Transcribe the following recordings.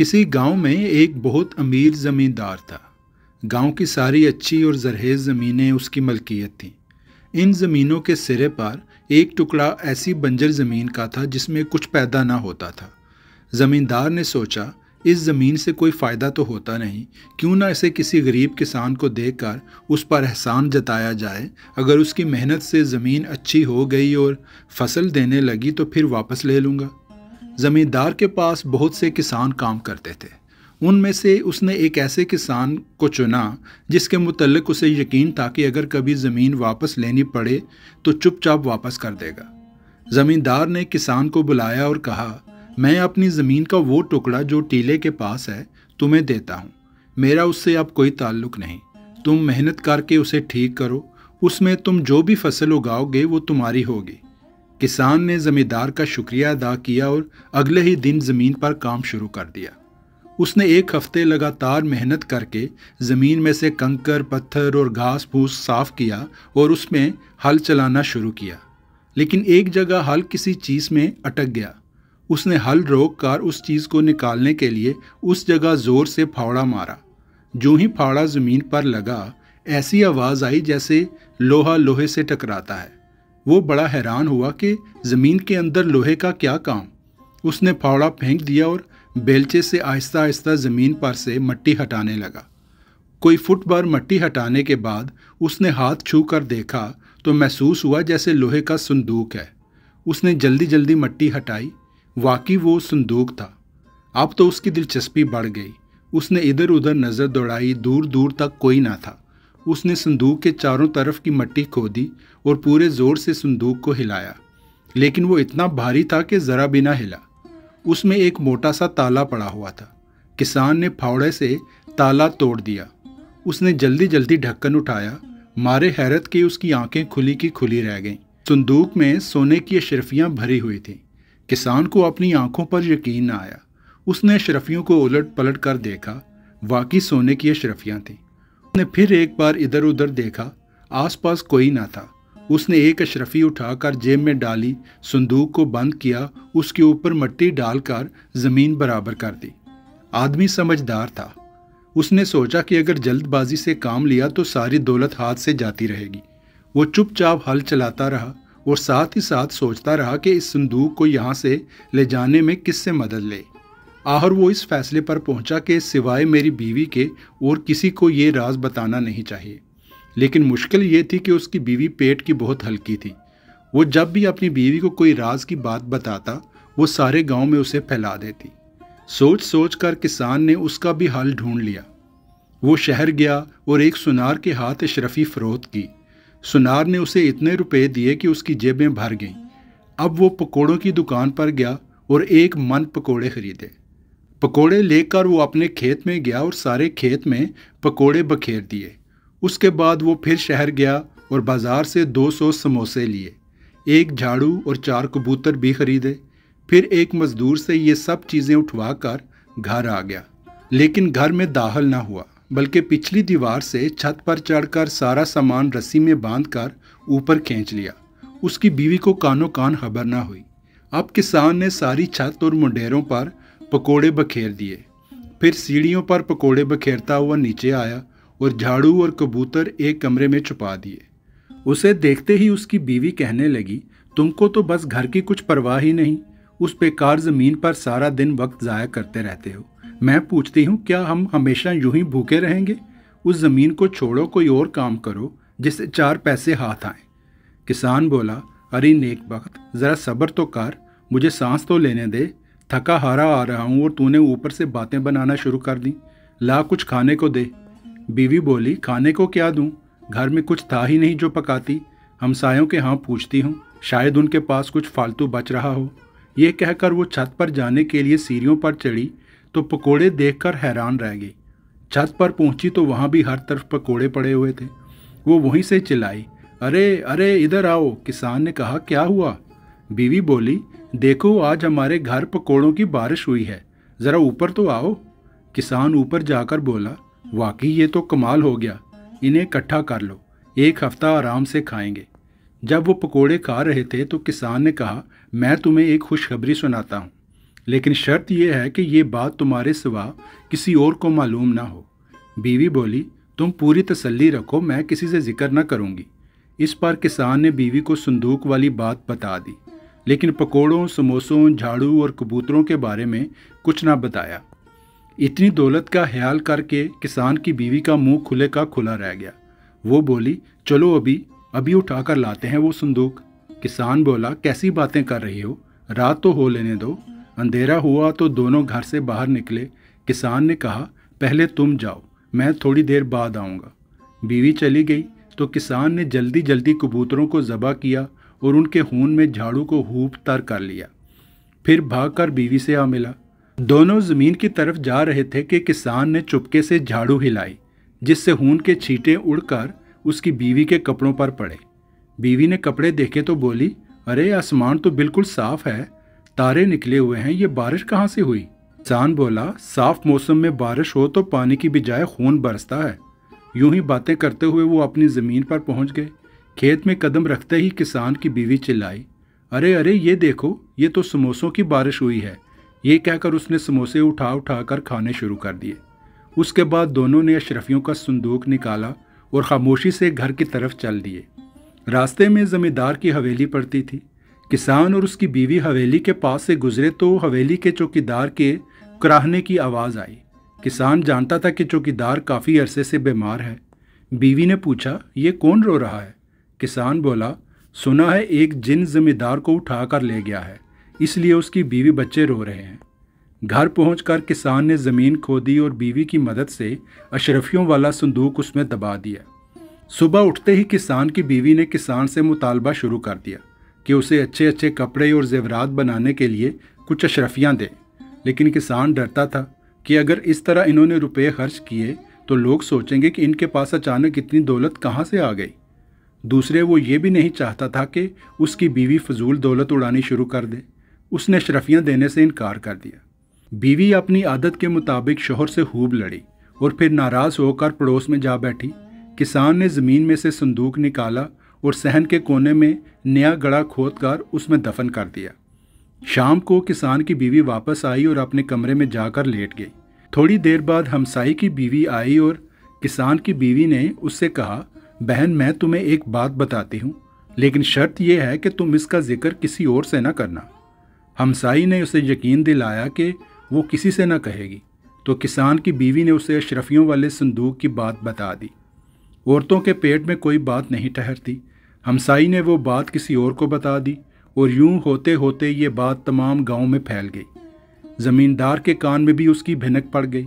किसी गाँव में एक बहुत अमीर ज़मींदार था। गाँव की सारी अच्छी और जरहेज ज़मीनें उसकी मलकियत थीं। इन ज़मीनों के सिरे पर एक टुकड़ा ऐसी बंजर ज़मीन का था जिसमें कुछ पैदा ना होता था। ज़मींदार ने सोचा, इस ज़मीन से कोई फ़ायदा तो होता नहीं, क्यों ना इसे किसी गरीब किसान को देकर उस पर एहसान जताया जाए। अगर उसकी मेहनत से ज़मीन अच्छी हो गई और फ़सल देने लगी तो फिर वापस ले लूँगा। ज़मींदार के पास बहुत से किसान काम करते थे। उनमें से उसने एक ऐसे किसान को चुना, जिसके मुतलक उसे यकीन था कि अगर कभी ज़मीन वापस लेनी पड़े तो चुपचाप वापस कर देगा। ज़मींदार ने किसान को बुलाया और कहा, मैं अपनी ज़मीन का वो टुकड़ा जो टीले के पास है, तुम्हें देता हूँ। मेरा उससे अब कोई ताल्लुक नहीं। तुम मेहनत करके उसे ठीक करो। उसमें तुम जो भी फ़सल उगाओगे, वो तुम्हारी होगी। किसान ने ज़मींदार का शुक्रिया अदा किया और अगले ही दिन ज़मीन पर काम शुरू कर दिया। उसने एक हफ़्ते लगातार मेहनत करके ज़मीन में से कंकर, पत्थर और घास फूस साफ़ किया और उसमें हल चलाना शुरू किया। लेकिन एक जगह हल किसी चीज़ में अटक गया। उसने हल रोक कर उस चीज़ को निकालने के लिए उस जगह ज़ोर से फावड़ा मारा। जो ही फावड़ा ज़मीन पर लगा, ऐसी आवाज़ आई जैसे लोहा लोहे से टकराता है। वो बड़ा हैरान हुआ कि ज़मीन के अंदर लोहे का क्या काम। उसने फावड़ा फेंक दिया और बेलचे से आहिस्ता आहिस्ता ज़मीन पर से मट्टी हटाने लगा। कोई फुट भर मट्टी हटाने के बाद उसने हाथ छू कर देखा तो महसूस हुआ जैसे लोहे का संदूक है। उसने जल्दी जल्दी मट्टी हटाई। वाकई वो संदूक था। अब तो उसकी दिलचस्पी बढ़ गई। उसने इधर उधर नज़र दौड़ाई। दूर दूर तक कोई ना था। उसने संदूक के चारों तरफ़ की मट्टी खोदी और पूरे ज़ोर से संदूक को हिलाया। लेकिन वो इतना भारी था कि ज़रा भी ना हिला। उसमें एक मोटा सा ताला पड़ा हुआ था। किसान ने फावड़े से ताला तोड़ दिया। उसने जल्दी जल्दी ढक्कन उठाया। मारे हैरत के उसकी आँखें खुली की खुली रह गईं। संदूक में सोने की अशरफियाँ भरी हुई थीं। किसान को अपनी आँखों पर यकीन न आया। उसने अशरफियों को उलट पलट कर देखा। वाकई सोने की अशरफियाँ थीं। उसने फिर एक बार इधर उधर देखा, आसपास कोई ना था। उसने एक अशरफी उठाकर जेब में डाली, संदूक को बंद किया, उसके ऊपर मट्टी डालकर ज़मीन बराबर कर दी। आदमी समझदार था। उसने सोचा कि अगर जल्दबाजी से काम लिया तो सारी दौलत हाथ से जाती रहेगी। वो चुपचाप हल चलाता रहा और साथ ही साथ सोचता रहा कि इस संदूक को यहाँ से ले जाने में किससे मदद ले। आहर वो इस फैसले पर पहुँचा कि सिवाय मेरी बीवी के और किसी को ये राज बताना नहीं चाहिए। लेकिन मुश्किल ये थी कि उसकी बीवी पेट की बहुत हल्की थी। वो जब भी अपनी बीवी को कोई राज की बात बताता, वो सारे गाँव में उसे फैला देती। सोच सोच कर किसान ने उसका भी हल ढूंढ लिया। वो शहर गया और एक सुनार के हाथ अशरफी फरोख्त की। सुनार ने उसे इतने रुपए दिए कि उसकी जेबें भर गईं। अब वो पकोड़ों की दुकान पर गया और एक मन पकोड़े खरीदे। पकोड़े लेकर वो अपने खेत में गया और सारे खेत में पकोड़े बखेर दिए। उसके बाद वो फिर शहर गया और बाज़ार से 200 समोसे लिए। एक झाड़ू और चार कबूतर भी खरीदे। फिर एक मज़दूर से ये सब चीज़ें उठवा कर घर आ गया। लेकिन घर में दाखिल ना हुआ, बल्कि पिछली दीवार से छत पर चढ़कर सारा सामान रस्सी में बांधकर ऊपर खींच लिया। उसकी बीवी को कानो कान खबर ना हुई। अब किसान ने सारी छत और मुंडेरों पर पकोड़े बखेर दिए। फिर सीढ़ियों पर पकोड़े बखेरता हुआ नीचे आया और झाड़ू और कबूतर एक कमरे में छुपा दिए। उसे देखते ही उसकी बीवी कहने लगी, तुमको तो बस घर की कुछ परवाह ही नहीं। उस बेकार ज़मीन पर सारा दिन वक्त ज़ाया करते रहते हो। मैं पूछती हूँ, क्या हम हमेशा यूँ ही भूखे रहेंगे? उस ज़मीन को छोड़ो, कोई और काम करो, जिससे चार पैसे हाथ आए। किसान बोला, अरे नेक वक्त ज़रा सब्र तो कर, मुझे सांस तो लेने दे थका हारा आ रहा हूँ और तूने ऊपर से बातें बनाना शुरू कर दी। ला कुछ खाने को दे। बीवी बोली, खाने को क्या दूँ? घर में कुछ था ही नहीं जो पकाती। हमसायों के यहाँ पूछती हूँ, शायद उनके पास कुछ फालतू बच रहा हो। ये कहकर वो छत पर जाने के लिए सीढ़ियों पर चढ़ी तो पकोड़े देखकर हैरान रह गई। छत पर पहुँची तो वहाँ भी हर तरफ़ पकोड़े पड़े हुए थे। वो वहीं से चिल्लाई, अरे अरे, इधर आओ। किसान ने कहा, क्या हुआ? बीवी बोली देखो, आज हमारे घर पकोड़ों की बारिश हुई है। ज़रा ऊपर तो आओ। किसान ऊपर जाकर बोला, वाकई ये तो कमाल हो गया। इन्हें इकट्ठा कर लो। एक हफ़्ता आराम से खाएँगे। जब वो पकोड़े खा रहे थे तो किसान ने कहा, मैं तुम्हें एक खुशखबरी सुनाता हूँ। लेकिन शर्त यह है कि ये बात तुम्हारे सिवा किसी और को मालूम ना हो। बीवी बोली, तुम पूरी तसल्ली रखो, मैं किसी से ज़िक्र ना करूँगी। इस पर किसान ने बीवी को संदूक वाली बात बता दी। लेकिन पकोड़ों, समोसों, झाड़ू और कबूतरों के बारे में कुछ ना बताया। इतनी दौलत का ख्याल करके किसान की बीवी का मुँह खुले का खुला रह गया। वो बोली, चलो अभी अभी उठा कर लाते हैं वो संदूक। किसान बोला, कैसी बातें कर रही हो? रात तो हो लेने दो। अंधेरा हुआ तो दोनों घर से बाहर निकले। किसान ने कहा, पहले तुम जाओ, मैं थोड़ी देर बाद आऊँगा। बीवी चली गई तो किसान ने जल्दी जल्दी कबूतरों को ज़बा किया और उनके खून में झाड़ू को हूप तर कर लिया। फिर भागकर बीवी से आ मिला। दोनों ज़मीन की तरफ़ जा रहे थे कि किसान ने चुपके से झाड़ू हिलाई, जिससे खून के छींटे उड़कर उसकी बीवी के कपड़ों पर पड़े। बीवी ने कपड़े देखे तो बोली, अरे, आसमान तो बिल्कुल साफ़ है। तारे निकले हुए हैं। ये बारिश कहाँ से हुई? किसान बोला, साफ़ मौसम में बारिश हो तो पानी की बजाय खून बरसता है। यूँ ही बातें करते हुए वो अपनी ज़मीन पर पहुँच गए। खेत में कदम रखते ही किसान की बीवी चिल्लाई, अरे अरे, ये देखो, ये तो समोसों की बारिश हुई है। ये कहकर उसने समोसे उठा उठा कर खाने शुरू कर दिए। उसके बाद दोनों ने अशरफियों का संदूक निकाला और खामोशी से घर की तरफ़ चल दिए। रास्ते में जमींदार की हवेली पड़ती थी। किसान और उसकी बीवी हवेली के पास से गुजरे तो हवेली के चौकीदार के कराहने की आवाज़ आई। किसान जानता था कि चौकीदार काफ़ी अरसे से बीमार है। बीवी ने पूछा, ये कौन रो रहा है? किसान बोला, सुना है एक जिन जमींदार को उठा कर ले गया है, इसलिए उसकी बीवी बच्चे रो रहे हैं। घर पहुंचकर किसान ने ज़मीन खोदी और बीवी की मदद से अशरफियों वाला संदूक उसमें दबा दिया। सुबह उठते ही किसान की बीवी ने किसान से मुतालबा शुरू कर दिया कि उसे अच्छे अच्छे कपड़े और जेवरात बनाने के लिए कुछ अशरफियाँ दे। लेकिन किसान डरता था कि अगर इस तरह इन्होंने रुपए खर्च किए तो लोग सोचेंगे कि इनके पास अचानक इतनी दौलत कहाँ से आ गई। दूसरे वो ये भी नहीं चाहता था कि उसकी बीवी फजूल दौलत उड़ानी शुरू कर दे। उसने अशरफियाँ देने से इनकार कर दिया। बीवी अपनी आदत के मुताबिक शोहर से खूब लड़ी और फिर नाराज़ होकर पड़ोस में जा बैठी। किसान ने ज़मीन में से संदूक निकाला और सहन के कोने में नया गड़ा खोद कर उसमें दफन कर दिया। शाम को किसान की बीवी वापस आई और अपने कमरे में जाकर लेट गई। थोड़ी देर बाद हमसाई की बीवी आई और किसान की बीवी ने उससे कहा बहन, मैं तुम्हें एक बात बताती हूँ, लेकिन शर्त यह है कि तुम इसका ज़िक्र किसी और से ना करना। हमसाई ने उसे यकीन दिलाया कि वो किसी से ना कहेगी तो किसान की बीवी ने उसे अशरफियों वाले संदूक की बात बता दी। औरतों के पेट में कोई बात नहीं ठहरती। हमसाई ने वो बात किसी और को बता दी, और यूँ होते होते ये बात तमाम गाँव में फैल गई। ज़मींदार के कान में भी उसकी भिनक पड़ गई।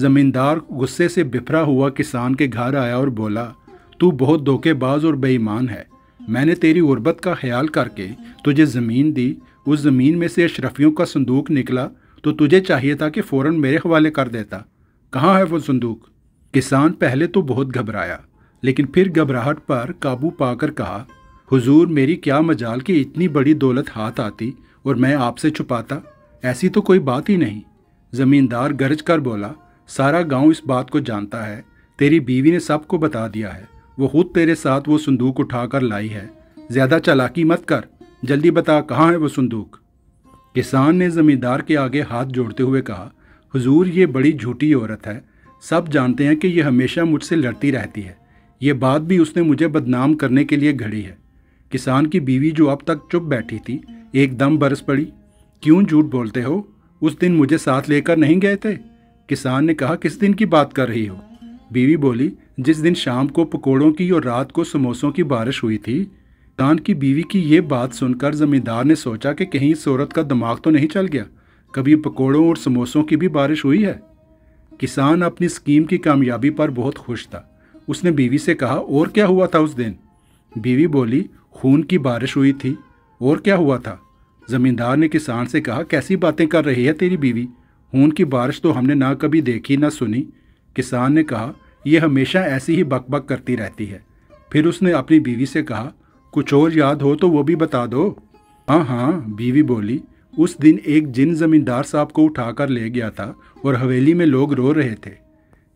ज़मींदार गुस्से से बिफरा हुआ किसान के घर आया और बोला तू बहुत धोखेबाज और बेईमान है। मैंने तेरी उर्बत का ख्याल करके तुझे ज़मीन दी। उस ज़मीन में से अशरफियों का संदूक निकला तो तुझे चाहिए था कि फ़ौरन मेरे हवाले कर देता। कहाँ है वो संदूक? किसान पहले तो बहुत घबराया, लेकिन फिर घबराहट पर काबू पाकर कहा, हुजूर, मेरी क्या मजाल कि इतनी बड़ी दौलत हाथ आती और मैं आपसे छुपाता? ऐसी तो कोई बात ही नहीं। ज़मींदार गरज कर बोला, सारा गाँव इस बात को जानता है। तेरी बीवी ने सबको बता दिया है। वो खुद तेरे साथ वो संदूक उठाकर लाई है। ज़्यादा चालाकी मत कर। जल्दी बता कहाँ है वो संदूक? किसान ने ज़मींदार के आगे हाथ जोड़ते हुए कहा, हुजूर, ये बड़ी झूठी औरत है। सब जानते हैं कि यह हमेशा मुझसे लड़ती रहती है। ये बात भी उसने मुझे बदनाम करने के लिए घड़ी है। किसान की बीवी जो अब तक चुप बैठी थी, एकदम बरस पड़ी। क्यों झूठ बोलते हो? उस दिन मुझे साथ लेकर नहीं गए थे? किसान ने कहा, किस दिन की बात कर रही हो? बीवी बोली, जिस दिन शाम को पकोड़ों की और रात को समोसों की बारिश हुई थी, कान की बीवी की ये बात सुनकर जमींदार ने सोचा कि कहीं इस औरत का दिमाग तो नहीं चल गया। कभी पकोड़ों और समोसों की भी बारिश हुई है। किसान अपनी स्कीम की कामयाबी पर बहुत खुश था। उसने बीवी से कहा, और क्या हुआ था उस दिन? बीवी बोली, खून की बारिश हुई थी। और क्या हुआ था? ज़मींदार ने किसान से कहा, कैसी बातें कर रही है तेरी बीवी? खून की बारिश तो हमने ना कभी देखी, ना सुनी। किसान ने कहा यह हमेशा ऐसी ही बक बक करती रहती है। फिर उसने अपनी बीवी से कहा, कुछ और याद हो तो वो भी बता दो। हाँ हाँ बीवी बोली। उस दिन एक जिन जमींदार साहब को उठाकर ले गया था और हवेली में लोग रो रहे थे।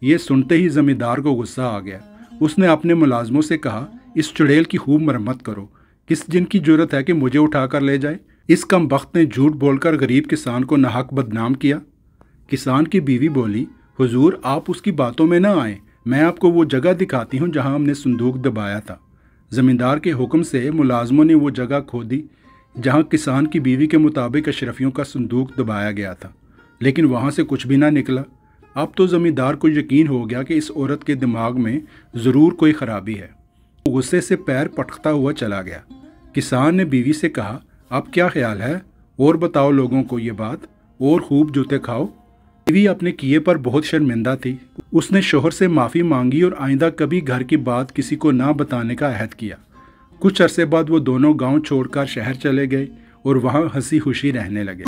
ये सुनते ही जमींदार को गुस्सा आ गया। उसने अपने मुलाजमों से कहा, इस चुड़ैल की खूब मरम्मत करो। किस जिन की ज़रूरत है कि मुझे उठाकर ले जाए? इस कम वक्त ने झूठ बोलकर गरीब किसान को नाहक बदनाम किया। किसान की बीवी बोली हुजूर, आप उसकी बातों में ना आए। मैं आपको वो जगह दिखाती हूँ जहाँ हमने संदूक दबाया था। ज़मींदार के हुक्म से मुलाजमों ने वो जगह खोदी जहाँ किसान की बीवी के मुताबिक अशरफियों का संदूक दबाया गया था। लेकिन वहाँ से कुछ भी ना निकला। अब तो ज़मींदार को यकीन हो गया कि इस औरत के दिमाग में ज़रूर कोई ख़राबी है। गुस्से से पैर पटकता हुआ चला गया। किसान ने बीवी से कहा, अब क्या ख्याल है? और बताओ लोगों को ये बात। और खूब जूते खाओ। बीवी अपने किए पर बहुत शर्मिंदा थी। उसने शोहर से माफ़ी मांगी और आइंदा कभी घर की बात किसी को ना बताने का अहद किया। कुछ अरसे बाद वो दोनों गाँव छोड़कर शहर चले गए और वहाँ हँसी खुशी रहने लगे।